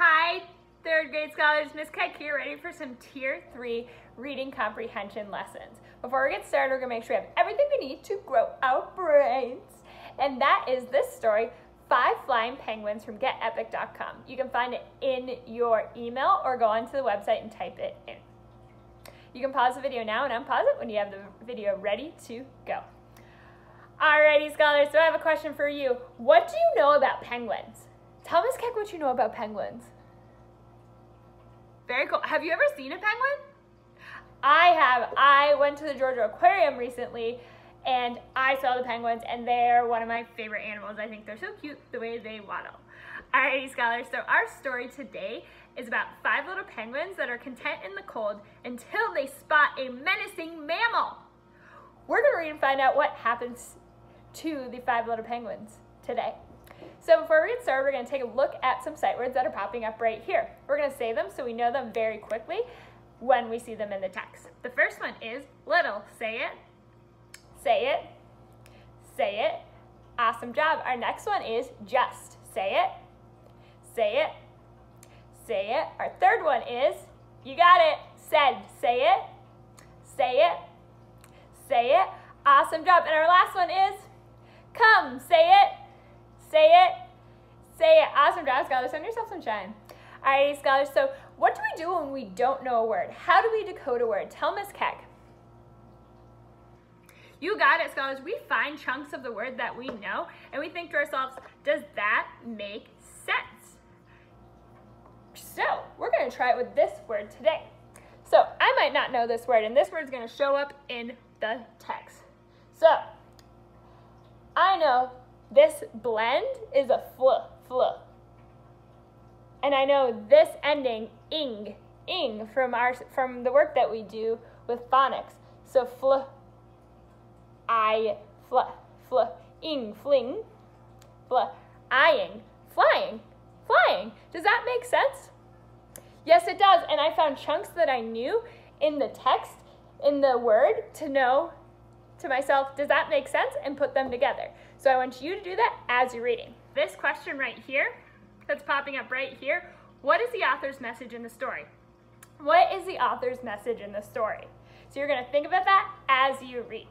Hi, third grade scholars. Miss Keck here, ready for some Tier 3 reading comprehension lessons. Before we get started, we're to make sure we have everything we need to grow our brains. And that is this story, Five Flying Penguins from GetEpic.com. You can find it in your email or go onto the website and type it in. You can pause the video now and unpause it when you have the video ready to go. Alrighty, scholars, so I have a question for you. What do you know about penguins? Tell Miss Keck what you know about penguins. Very cool. Have you ever seen a penguin? I have. I went to the Georgia Aquarium recently and I saw the penguins and they're one of my favorite animals. I think they're so cute the way they waddle. Alrighty, scholars, so our story today is about five little penguins that are content in the cold until they spot a menacing mammal. We're gonna read and find out what happens to the five little penguins today. So before we get started, we're going to take a look at some sight words that are popping up right here. We're going to say them so we know them very quickly when we see them in the text. The first one is little. Say it. Say it. Say it. Awesome job. Our next one is just. Say it. Say it. Say it. Our third one is, you got it, said. Say it. Say it. Say it. Awesome job. And our last one is, come. Say it. Say it. Say it. Awesome job, scholars. Send yourself some shine. Alrighty, scholars. So what do we do when we don't know a word? How do we decode a word? Tell Miss Keck. You got it, scholars. We find chunks of the word that we know, and we think to ourselves, does that make sense? So we're going to try it with this word today. So I might not know this word, and this word is going to show up in the text. So I know this blend is a fl, fl. And I know this ending, ing, ing, from, our, from the work that we do with phonics. So fl, I, fl, fl, ing, fling, fl, eyeing, flying, flying. Does that make sense? Yes, it does. And I found chunks that I knew in the text, in the word, to know to myself, does that make sense? And put them together. So I want you to do that as you're reading. This question right here, that's popping up right here, what is the author's message in the story? What is the author's message in the story? So you're gonna think about that as you read.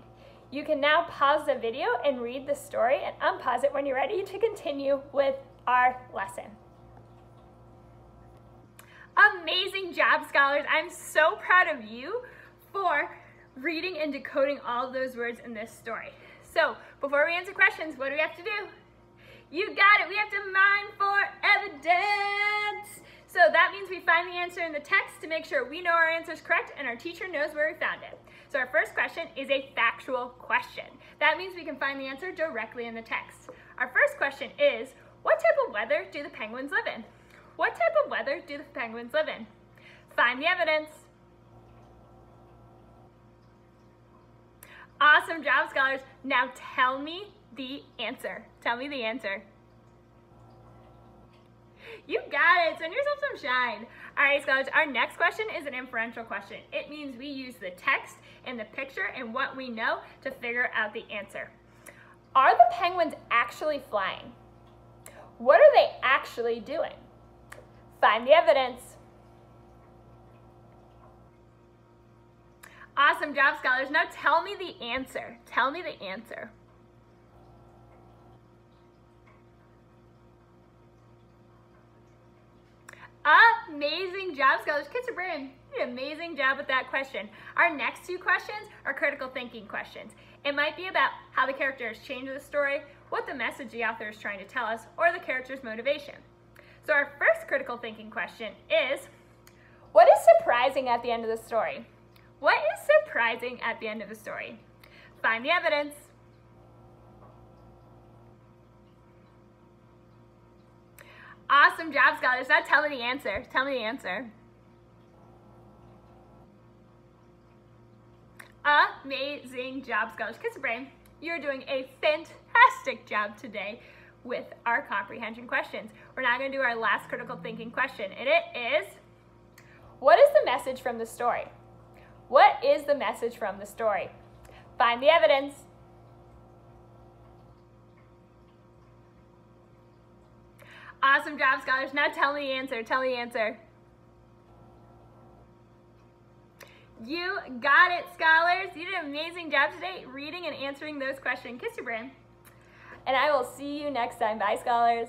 You can now pause the video and read the story and unpause it when you're ready to continue with our lesson. Amazing job, scholars. I'm so proud of you for reading and decoding all those words in this story. So before we answer questions, what do we have to do? You got it, we have to mine for evidence. So that means we find the answer in the text to make sure we know our answer is correct and our teacher knows where we found it. So our first question is a factual question. That means we can find the answer directly in the text. Our first question is, what type of weather do the penguins live in? What type of weather do the penguins live in? Find the evidence. Awesome job, scholars. Now tell me the answer. Tell me the answer. You got it. Send yourself some shine. All right, scholars, our next question is an inferential question. It means we use the text and the picture and what we know to figure out the answer. Are the penguins actually flying? What are they actually doing? Find the evidence. Awesome job, scholars. Now tell me the answer. Tell me the answer. Amazing job, scholars. Kids are. An amazing job with that question. Our next two questions are critical thinking questions. It might be about how the characters change the story, what the message the author is trying to tell us, or the character's motivation. So our first critical thinking question is, what is surprising at the end of the story? What is surprising at the end of the story? Find the evidence. Awesome job, scholars. Now tell me the answer. Tell me the answer. Amazing job, scholars. Kiss the brain. You're doing a fantastic job today with our comprehension questions. We're now going to do our last critical thinking question, and it is, what is the message from the story? What is the message from the story? Find the evidence. Awesome job, scholars. Now tell me the answer. Tell me the answer. You got it, scholars. You did an amazing job today reading and answering those questions. Kiss your brain. And I will see you next time. Bye, scholars.